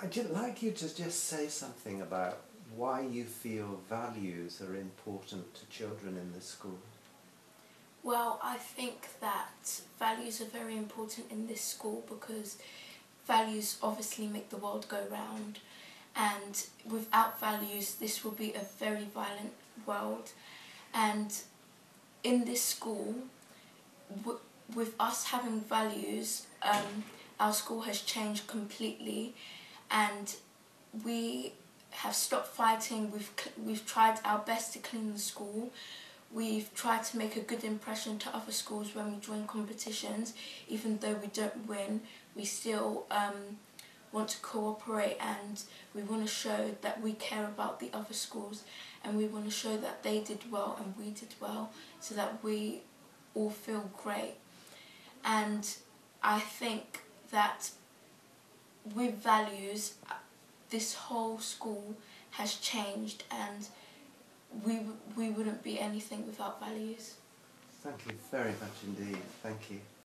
I'd like you to just say something about why you feel values are important to children in the school. Well, I think that values are very important in this school because values obviously make the world go round. And without values this will be a very violent world. And in this school with us having values um, our school has changed completely and we have stopped fighting. We've we've tried our best to clean the school. We've tried to make a good impression to other schools when we join competitions. Even though we don't win we still um, want to cooperate and we want to show that we care about the other schools. And we want to show that they did well and we did well so that we all feel great. And I think that with values uh, this whole school has changed and we, we wouldn't be anything without values. Thank you very much indeed. Thank you.